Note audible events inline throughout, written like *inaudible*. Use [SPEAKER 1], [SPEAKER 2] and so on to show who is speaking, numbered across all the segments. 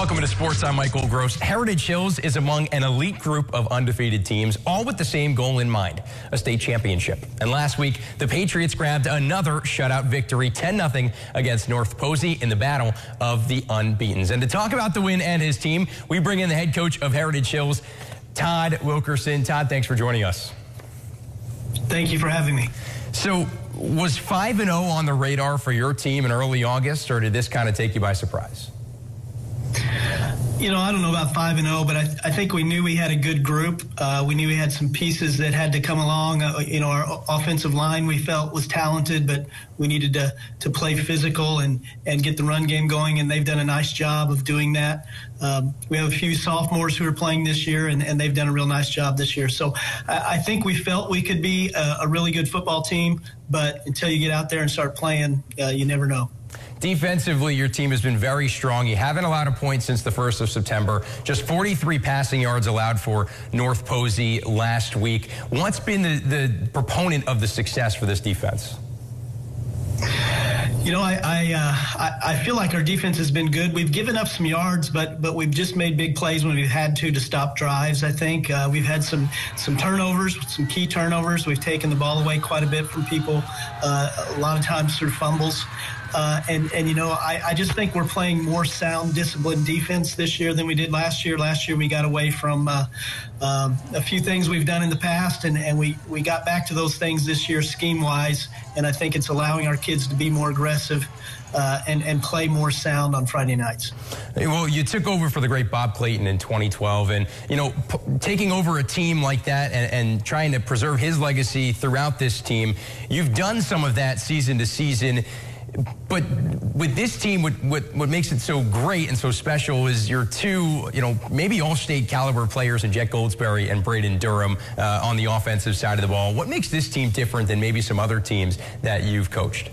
[SPEAKER 1] Welcome to Sports. I'm Michael Gross. Heritage Hills is among an elite group of undefeated teams, all with the same goal in mind, a state championship. And last week, the Patriots grabbed another shutout victory, 10-0 against North Posey in the battle of the unbeatens. And to talk about the win and his team, we bring in the head coach of Heritage Hills, Todd Wilkerson. Todd, thanks for joining us.
[SPEAKER 2] Thank you for having me.
[SPEAKER 1] So, was 5 0 on the radar for your team in early August, or did this kind of take you by surprise?
[SPEAKER 2] You know, I don't know about 5 and 0, but I, I think we knew we had a good group. Uh, we knew we had some pieces that had to come along. Uh, you know, our offensive line we felt was talented, but we needed to, to play physical and, and get the run game going, and they've done a nice job of doing that. Um, we have a few sophomores who are playing this year, and, and they've done a real nice job this year. So I, I think we felt we could be a, a, really good football team, but until you get out there and start playing, uh, you never know.
[SPEAKER 1] Defensively, your team has been very strong. You haven't allowed a point since the 1st of September. Just 43 passing yards allowed for North Posey last week. What's been the, the proponent of the success for this defense?
[SPEAKER 2] You know, I I, uh, I, I feel like our defense has been good. We've given up some yards, but but we've just made big plays when we've had to to stop drives. I think uh, we've had some some turnovers, some key turnovers. We've taken the ball away quite a bit from people. Uh, a lot of times through fumbles. Uh, and and you know I, I just think we're playing more sound, disciplined defense this year than we did last year. Last year we got away from uh, um, a few things we've done in the past, and, and we we got back to those things this year scheme wise. And I think it's allowing our kids to be more aggressive. Uh, and, and play more sound on Friday nights.
[SPEAKER 1] Well, you took over for the great Bob Clayton in 2012, and you know, p- taking over a team like that and, and, trying to preserve his legacy throughout this team, you've done some of that season to season. But with this team, what, what, what makes it so great and so special is your two, you know, maybe all-state caliber players in Jet Goldsberry and Braden Durham uh, on the offensive side of the ball. What makes this team different than maybe some other teams that you've coached?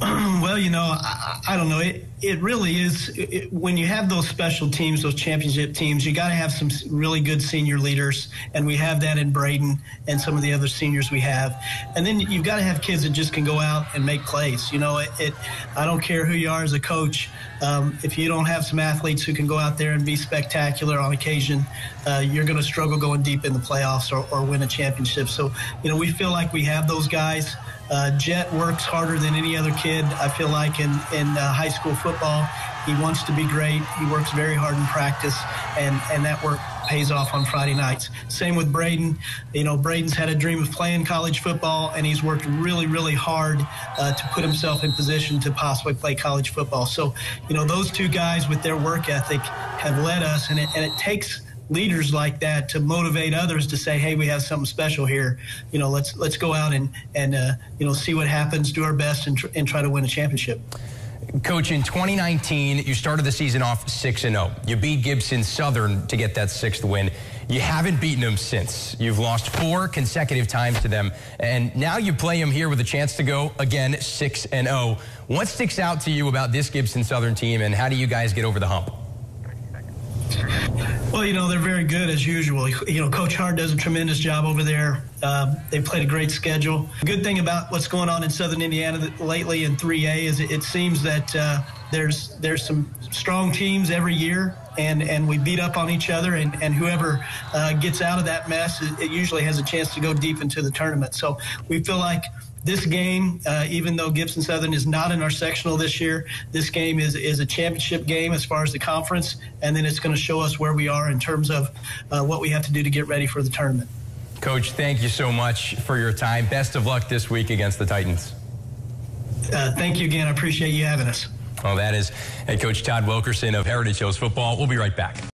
[SPEAKER 1] *clears throat*
[SPEAKER 2] Well, you know, I, I don't know. It, it really is it, when you have those special teams, those championship teams, you got to have some really good senior leaders, and we have that in Braden and some of the other seniors we have. And then you've got to have kids that just can go out and make plays. You know, it, it I don't care who you are as a coach. Um, if you don't have some athletes who can go out there and be spectacular on occasion, uh, you're going to struggle going deep in the playoffs or, or win a championship. So, you know, we feel like we have those guys. Uh, Jet works harder than any other kid, I feel like, in, in uh, high school football. He wants to be great. He works very hard in practice, and, and that work pays off on Friday nights. Same with Braden. You know, Braden's had a dream of playing college football, and he's worked really, really hard uh, to put himself in position to possibly play college football. So, you know, those two guys with their work ethic have led us, and it, and it takes – leaders like that to motivate others to say, "Hey, we have something special here. You know, let's let's go out and and uh, you know see what happens, do our best, and, tr- and try to win a championship."
[SPEAKER 1] Coach, in 2019, you started the season off 6 and 0. You beat Gibson Southern to get that sixth win. You haven't beaten them since. You've lost four consecutive times to them, and now you play them here with a chance to go again 6 and 0. What sticks out to you about this Gibson Southern team, and how do you guys get over the hump?
[SPEAKER 2] Well, you know, they're very good as usual. You know, Coach Hart does a tremendous job over there. Uh, they've played a great schedule. Good thing about what's going on in Southern Indiana lately in 3A is it, seems that uh, there's there's some strong teams every year, and, and we beat up on each other, and, and whoever uh, gets out of that mess, it, it usually has a chance to go deep into the tournament. So we feel like – this game, uh, even though Gibson Southern is not in our sectional this year, this game is, is a championship game as far as the conference, and then it's going to show us where we are in terms of uh, what we have to do to get ready for the tournament.
[SPEAKER 1] Coach, thank you so much for your time. Best of luck this week against the Titans.
[SPEAKER 2] Uh, thank you again. I appreciate you having us.
[SPEAKER 1] Well, that is head coach Todd Wilkerson of Heritage Hills Football. We'll be right back.